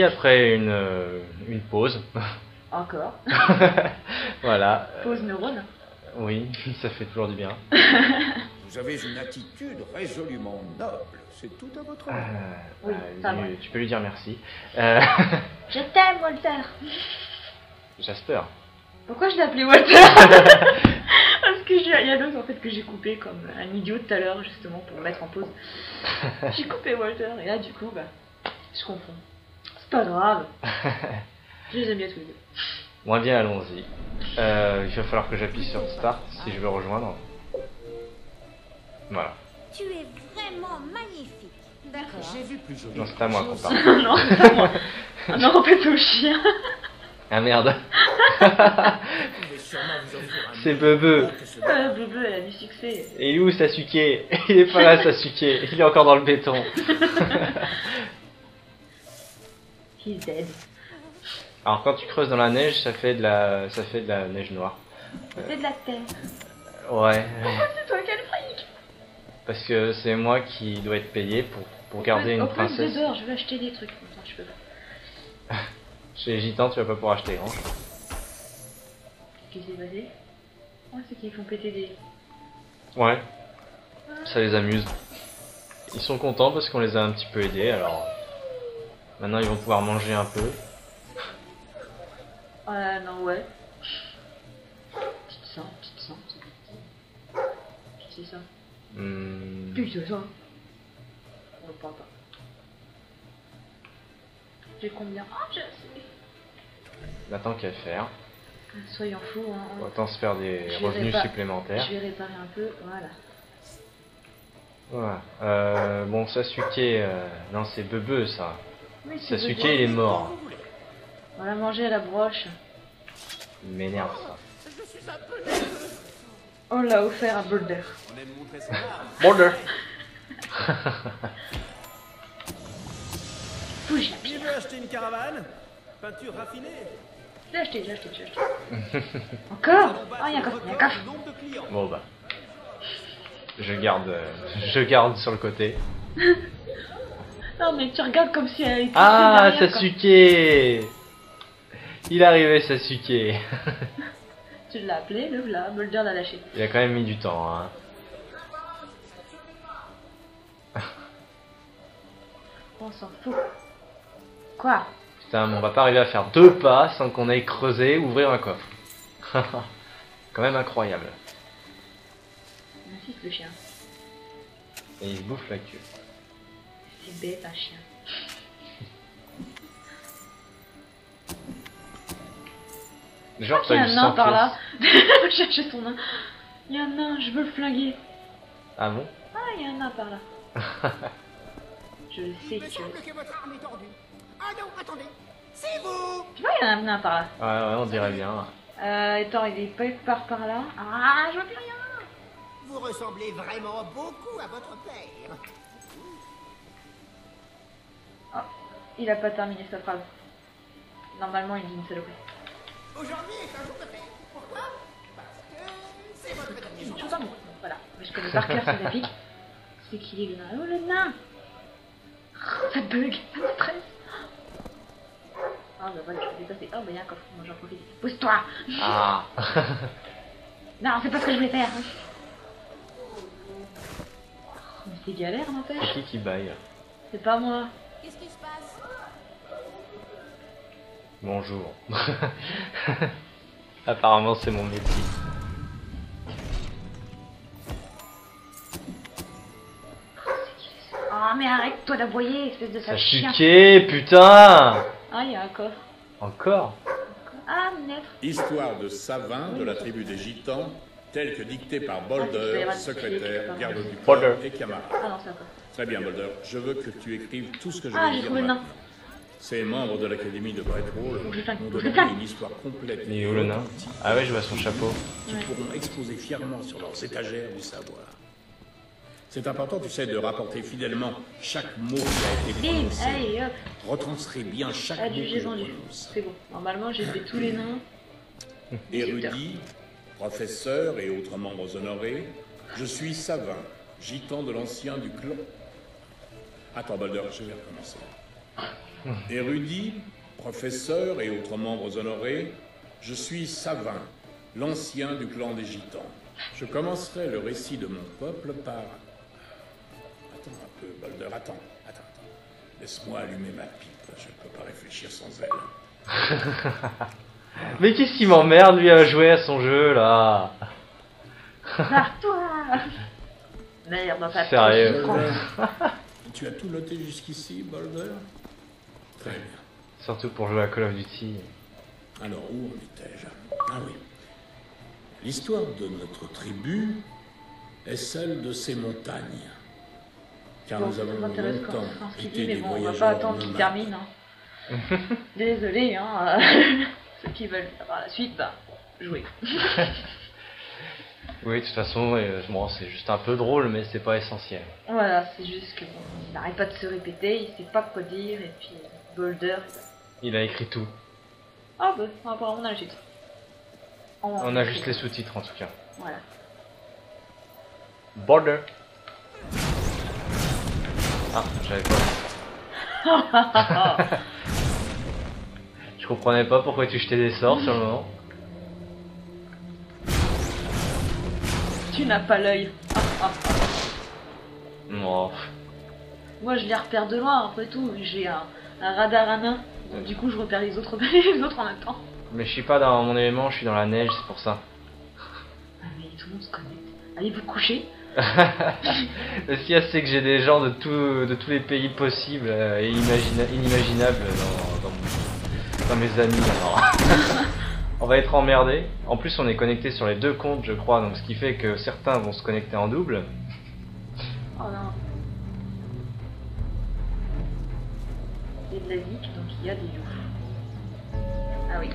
Après une, euh, une pause. Encore. voilà. Pause neurone. Oui, ça fait toujours du bien. Vous avez une attitude résolument noble. C'est tout à votre Euh, honneur. Oui, bah, ça lui- va. tu peux lui dire merci. Euh, Je t'aime, Walter. Jasper. Pourquoi je l'ai appelé Walter Parce que j'ai- il y a d'autres en fait que j'ai coupé comme un idiot tout à l'heure justement pour me mettre en pause. J'ai coupé Walter et là du coup bah je confonds. Pas grave. Je les aime bien tous les deux. Moins bien, allons-y. Euh, il va falloir que j'appuie sur Start si je veux rejoindre. Voilà. Tu es vraiment magnifique. D'accord. J'ai vu plus joli. Non, c'est à moi qu'on parle. non, c'est pas moi. Ah non, au chien. Ah merde. C'est Bebe. Ah, Bebe, elle a du succès. Et où Sasuke? Il est pas là Sasuke, il est encore dans le béton. He's dead. Alors quand tu creuses dans la neige, ça fait de la, ça fait de la neige noire. C'est de la terre. Ouais, C'est toi quel fric? Parce que c'est moi qui dois être payé pour, pour garder une princesse. de heures, je vais acheter des trucs. Non, je peux pas. Chez les gitans, tu vas pas pouvoir acheter. Hein. Qu'est-ce qui s'est passé? Oh, c'est qu'ils font péter des. Ouais, ça les amuse. Ils sont contents parce qu'on les a un petit peu aidés, alors maintenant ils vont pouvoir manger un peu. Ah non, ouais. Petite sang, petite sang, petite sang. Hmm, Putain, ça. On ne parle pas. J'ai combien? Ah, je sais. là, tant qu'à faire, Soyons fous, hein. autant se faire des Je revenus supplémentaires. Je vais réparer un peu, voilà. Voilà. Euh, bon, Sasuke, euh, non, c'est Bebe ça. Sasuke, il est mort. On l'a mangé à la broche. Il m'énerve ça. On l'a offert à Boulder. Border Fouille, la Qui veut acheter une caravane? Peinture raffinée Je l'ai acheté, je l'ai acheté, je l'ai acheté. Encore? Ah, il y a un coffre, il y a clients. Bon bah. Je garde, euh, je garde sur le côté. Non, mais tu regardes comme si elle était Ah, derrière, quoi. Sasuke Il est arrivé, Sasuke. Tu l'as appelé, le voilà, Boulder l'a lâché. Il a quand même mis du temps. Hein. On s'en fout. Quoi? Putain, mais on va pas arriver à faire deux pas sans qu'on aille creuser, ouvrir un coffre. quand même incroyable. Merci le chien. Et il bouffe la queue. C'est bête un chien. Genre, Il y a un nain 100 par là. chercher ton nain. Il y a un nain, je veux le flinguer. Ah bon? Ah, il y a un nain par là. je le sais Il me que. semble que votre arme est tordue. Ah non, attendez. C'est vous Tu vois, il y a un nain par là. Ouais, ouais, on dirait bien. Euh, attends, il est pas par par là. Ah, je vois plus rien. Vous ressemblez vraiment beaucoup à votre père. Il a pas terminé sa phrase. Normalement, il dit une saloperie. Aujourd'hui est un jour de fête. Pourquoi? Parce que c'est votre dernier jour. Bon, voilà. Mais je connais par cœur cette affiche. C'est qui le nain Oh, le nain Oh, Ça bug, ça me stresse. Ah, bah voilà, je vais passer. Oh, bah il y a un coffre. Moi, j'en profite. Pousse-toi Ah Non, c'est pas ce que je voulais faire. Mais c'est galère, C'est n'empêche. qui qui baille? C'est pas moi. Qu'est-ce qui se passe Bonjour. Apparemment, c'est mon métier. Oh, mais arrête-toi d'aboyer, espèce de sale chien. Sasuke, putain Ah, il y a un coffre. Encore? Ah, naître. Histoire de Savin de la tribu des Gitans, telle que dictée par Ah, Bolder, secrétaire, garde du corps et camarade. Ah. Très bien, Bolder. Je veux que tu écrives tout ce que je Ah, vais j'ai dire trouvé le nain. maintenant. Ces membres de l'Académie de je flingue, ont flingue. une histoire complète Il est où le nain Ah ouais, je vois son chapeau. qui pourront exposer fièrement sur leurs étagères du savoir. C'est important, tu sais, de rapporter fidèlement chaque mot qui a été prononcé. Allez, hop Retranscrit bien chaque mot Adjugé que je prononce. C'est bon. Normalement, j'ai fait tous les nains. Érudit, professeur et autres membres honorés, je suis Savin, gitan de l'ancien du clan. Attends, Balder, je vais recommencer. Érudit, professeur et autres membres honorés, je suis Savin, l'ancien du clan des Gitans. Je commencerai le récit de mon peuple par... Attends un peu, Balder, attends, attends, attends. Laisse-moi allumer ma pipe, je ne peux pas réfléchir sans elle. Mais qu'est-ce qui m'emmerde lui à jouer à son jeu là Barre-toi Merde, papa. Sérieux Tu as tout noté jusqu'ici, Balder Très bien. Surtout pour jouer à Call of Duty. Alors, où en étais-je? Ah oui. L'histoire de notre tribu est celle de ces montagnes. Car Bon, nous avons longtemps qu'il été dit, mais des bon, on va voyageurs pas attendre qu'il termine. Hein. Désolé, hein. Ceux qui veulent avoir la suite, bah, jouez. Oui, de toute façon, euh, bon, c'est juste un peu drôle, mais c'est pas essentiel. Voilà, c'est juste que bon, il n'arrête pas de se répéter, il sait pas quoi dire, et puis Boulder. Il a écrit tout. Ah bah, apparemment on a la suite. On a juste les sous-titres en tout cas. Voilà. Border. Ah, j'avais pas. Je comprenais pas pourquoi tu jetais des sorts sur le moment. tu n'as pas l'œil. Non. Moi je les repère de loin, après tout, j'ai un, un radar à main. Donc, du coup je repère les autres, les autres en même temps. Mais je suis pas dans mon élément, je suis dans la neige, c'est pour ça. Ah mais tout le monde se connecte. Allez vous coucher. Le SIA sait que j'ai des gens de, tout- de tous les pays possibles euh, et imagina- inimaginables dans, dans mon- mes amis. alors. on va être emmerdés. En plus, on est connecté sur les deux comptes, je crois, donc ce qui fait que certains vont se connecter en double. Oh non. Il y a de la zik, donc il y a des loups. Ah oui.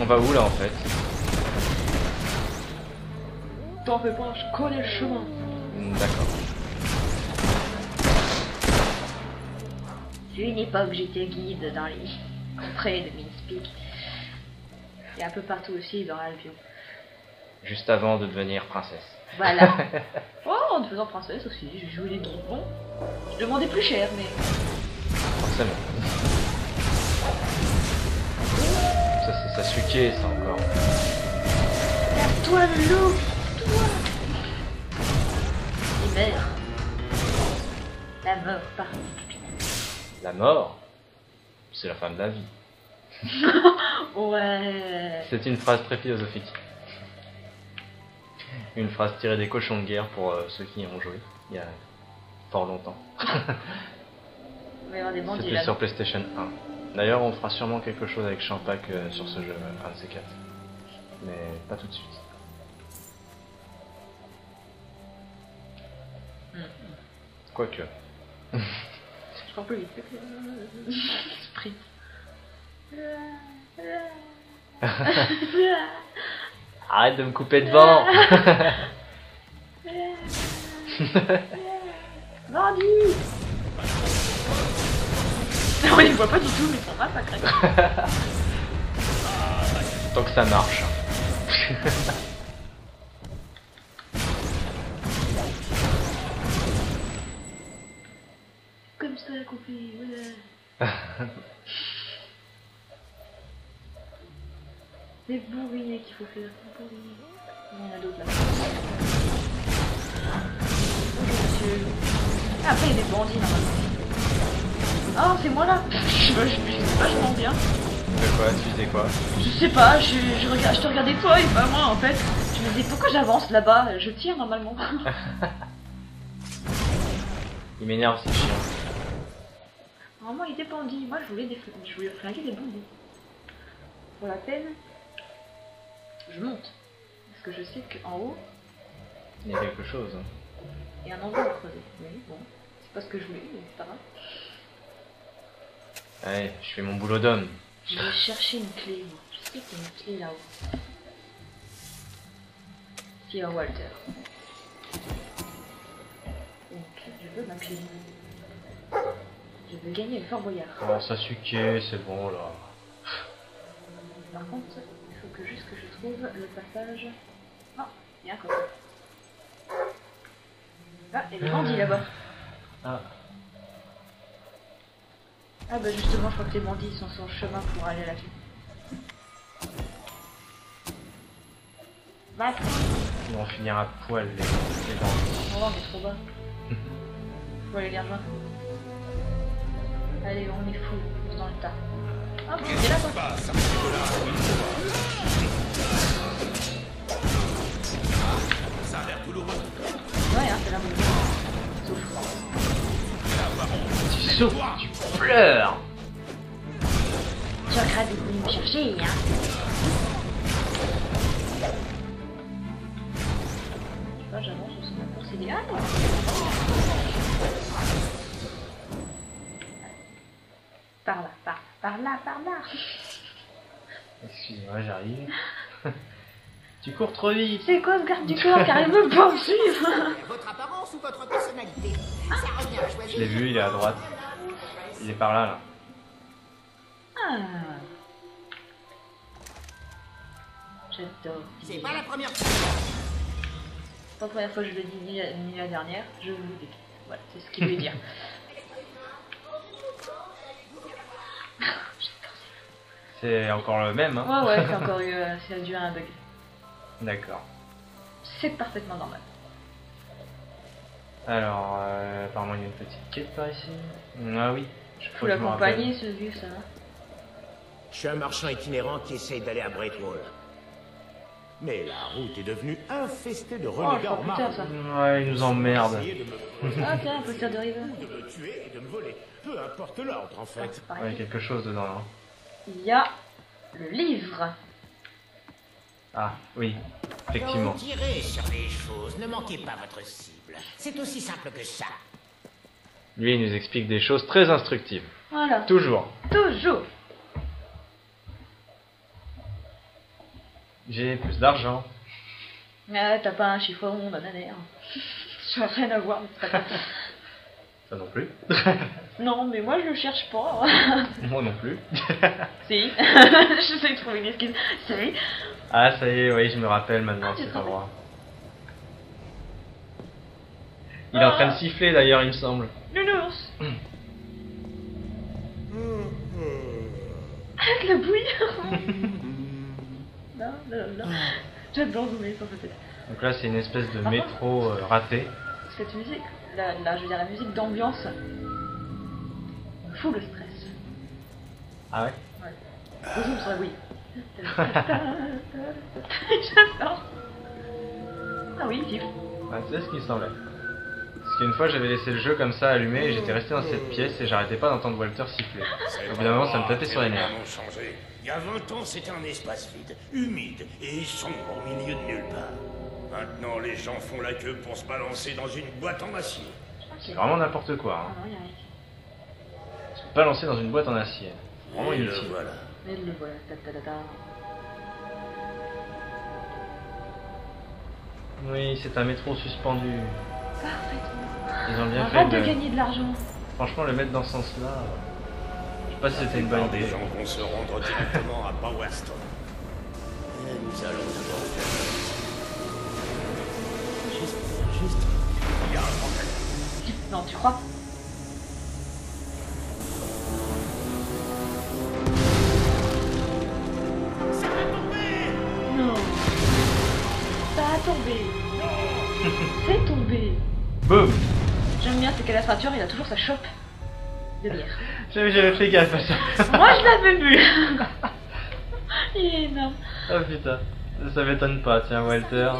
On va où là en fait? T'en fais pas, je connais le chemin. Hmm, D'accord. C'est une époque, j'étais guide dans les contrées de Minspik. Et un peu partout aussi dans l'avion. Juste avant de devenir princesse. Voilà. oh, en devenant princesse aussi, j'ai joué les. Bon, je demandais plus cher, mais Forcément. Ça, c'est Sasuke, ça encore. toi le loup, toi. Et meurs. La mort par La mort, c'est la fin de la vie. Ouais. C'est une phrase très philosophique. Une phrase tirée des cochons de guerre pour euh, ceux qui y ont joué il y a fort longtemps. C'était sur PlayStation 1. D'ailleurs, on fera sûrement quelque chose avec Champac euh, sur ce jeu, un de ces quatre. Mais pas tout de suite. Hmm. Quoique. Je cours plus vite. Arrête de me couper devant Bandit Non, il voit pas du tout, mais son rap a craqué. Tant que ça marche. Comme ça, coupé, ouais. Les bourriniers qu'il faut faire. Il y en a d'autres là. Bonjour monsieur. Ah, Après, il y a des bandits normalement. Ah, c'est moi là je, je, je sais vachement bien. De quoi Tu faisais quoi Je sais pas, je, je, regarde, je te regardais toi et pas moi en fait. Je me disais pourquoi j'avance là-bas Je tire normalement. Il m'énerve, c'est chiant. Normalement, il était bandit. Moi, je voulais, des, je voulais flinguer des bandits. Pour la peine, je monte. Parce que je sais qu'en haut, Il y a quelque chose. hein. il y a un endroit à creuser. Oui, bon. C'est pas ce que je voulais, mais c'est pas grave. Allez, je fais mon boulot d'homme. Je vais chercher une clé. Je sais qu'il y a une clé là-haut. Dear Walter. Donc, je veux ma clé. Je veux gagner le Fort Boyard. Oh, Sasuke, c'est bon là. Par contre, faut que juste que je trouve le passage. Non, il y a un coffre. Ah, et le bandit là-bas. Ah. Ah bah justement, je crois que les bandits sont sur le chemin pour aller là-dessus. Va, Ils vont finir à poil les, les bandits. on on est trop bas. Faut aller les rejoindre. Allez, on est fou, tous dans le tas. Douloureux. Ouais, hein. Tu souffres, tu pleures Tu de me chercher, hein Je sais pas, j'avance Par Excuse-moi, j'arrive. tu cours trop vite C'est quoi ce garde du corps qui arrive me poursuivre Votre apparence ou votre personnalité Ça revient à Je l'ai vu, il est à droite. Il est par là, là. Ah. J'adore. C'est pas la première fois. C'est pas la première fois que je le dis ni la, ni la dernière, je vous le dis. Voilà, c'est ce qu'il veut dire. C'est encore le même, hein Ouais, ouais, c'est encore eu, euh, c'est dû à un bug. D'accord. C'est parfaitement normal. Alors, euh, apparemment, il y a une petite quête par ici. Ah oui. Je Faut l'accompagner, ce vieux, ça va. Je suis un marchand itinérant qui essaye d'aller à Breakwall. Mais la route est devenue infestée de Oh, renégats ça. marbre. Ouais, il nous emmerde. Essayez de me, Ah, tiens, un poster de River. de me tuer et de me voler. Peu importe l'ordre, en fait. Ouais, il y a quelque chose dedans, là. Il y a le livre. Ah, oui. Effectivement. Tirez sur les choses, ne manquez pas votre cible. C'est aussi simple que ça. Lui, il nous explique des choses très instructives. Voilà. Toujours. Toujours. J'ai plus d'argent. Ah, t'as pas un chiffre rond, bananaire. Ça a rien à voir, mais c'est pas grave. Ça non plus. Non, mais moi je le cherche pas. Moi non plus. si. J'essaie de trouver une excuse. Si. ah, ça y est, oui, je me rappelle maintenant Ah, te rappelles endroit. Il est en train de siffler d'ailleurs, il me semble. Nounours. Arrête la bouille. non, non, non. J'adore zoomer sur sa tête. Donc là, c'est une espèce de Par métro euh, raté. Cette musique, la, la, je veux dire la musique d'ambiance, me fout le stress. Ah ouais? La oui. J'adore. Ah oui, il siffle. Ouais, c'est ce qui me semblait? Parce qu'une fois, j'avais laissé le jeu comme ça allumé et j'étais resté dans cette pièce et j'arrêtais pas d'entendre Walter siffler. Au bout d'un moment, ça me tapait sur les nerfs. Il y a 20 ans, c'était un espace vide, humide et sombre au milieu de nulle part. Maintenant, les gens font la queue pour se balancer dans une boîte en acier. C'est vraiment n'importe quoi. Ah Hein. Balancer dans une boîte en acier. Vraiment Et le voilà. Mais le voilà. Ta, ta, ta, ta. Oui, c'est un métro suspendu. Parfaitement. Ils ont bien Arrête fait de de... gagner de l'argent. Franchement, le mettre dans ce sens-là... euh, Je sais pas si c'était une bonne idée. gens vont se rendre directement à Bowerstone. Et nous allons faire... Juste, juste... Il y a un problème. Non, tu crois? Tombé. C'est tombé. Boum J'aime bien, c'est qu'Alastrature, il a toujours sa chope de bière. J'avais jamais fait gaffe à ça. Moi, je l'avais vu. il est énorme. oh putain. Ça m'étonne pas, tiens, Walter.